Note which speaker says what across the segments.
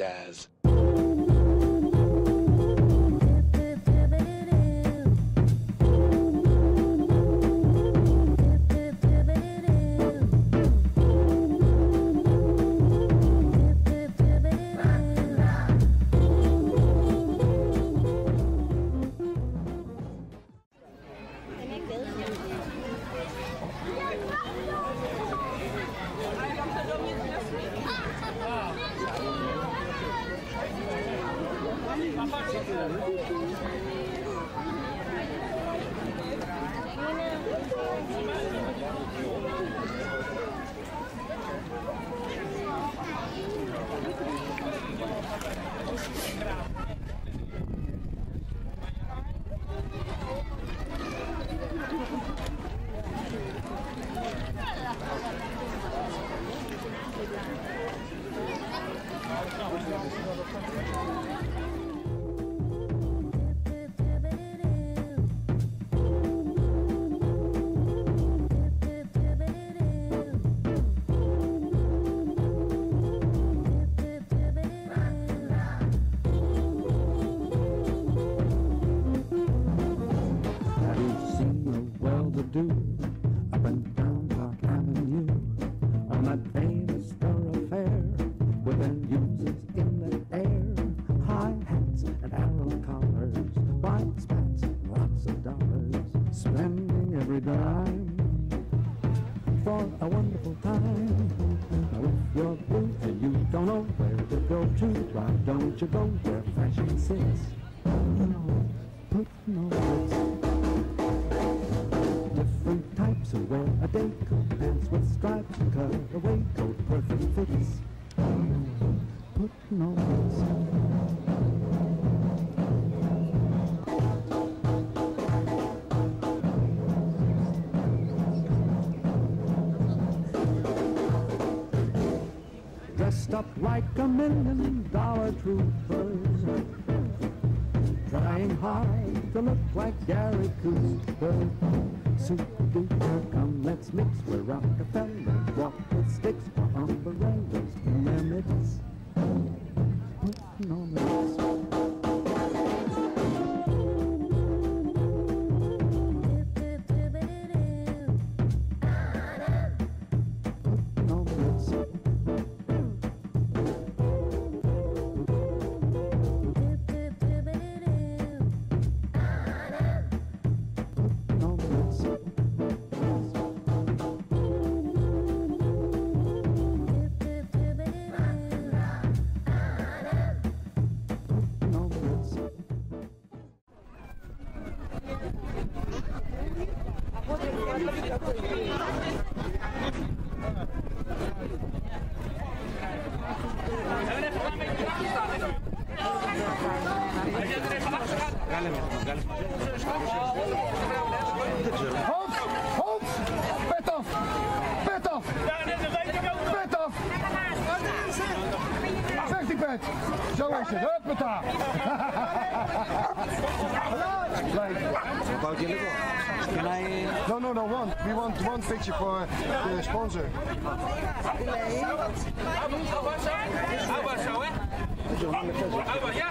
Speaker 1: Jazz.
Speaker 2: On dressed up like a million dollar trooper, trying hard to look like Gary Cooper. Super duper, come let's mix with Rockefeller, walk with sticks umbrellas midst. Putting on the
Speaker 1: beetje voor de sponsor.
Speaker 2: Nee. Abba zo, hè? Ja!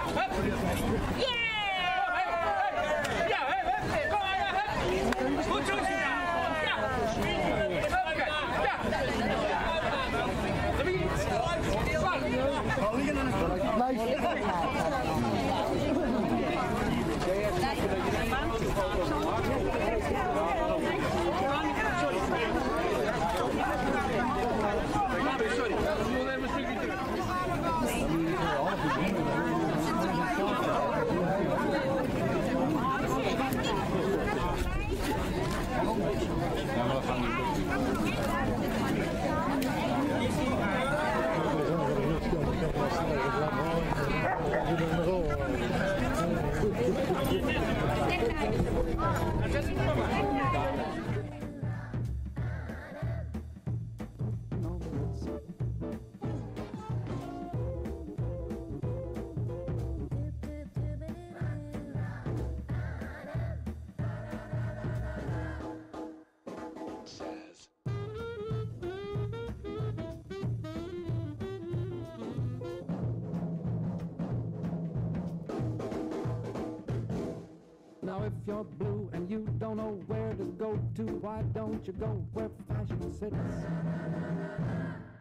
Speaker 2: You're blue and you don't know where to go to, why don't you go where fashion sits?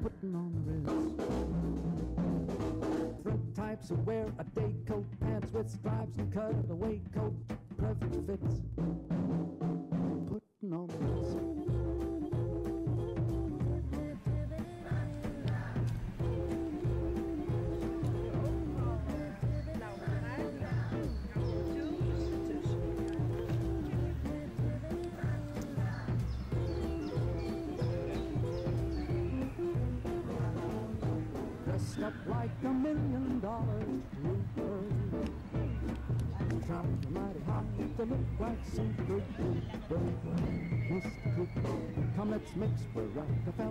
Speaker 2: Putting on the ritz. Different types who wear a day coat, pants with stripes and cut cutaway coat, perfect fits. Mix with Rockefeller.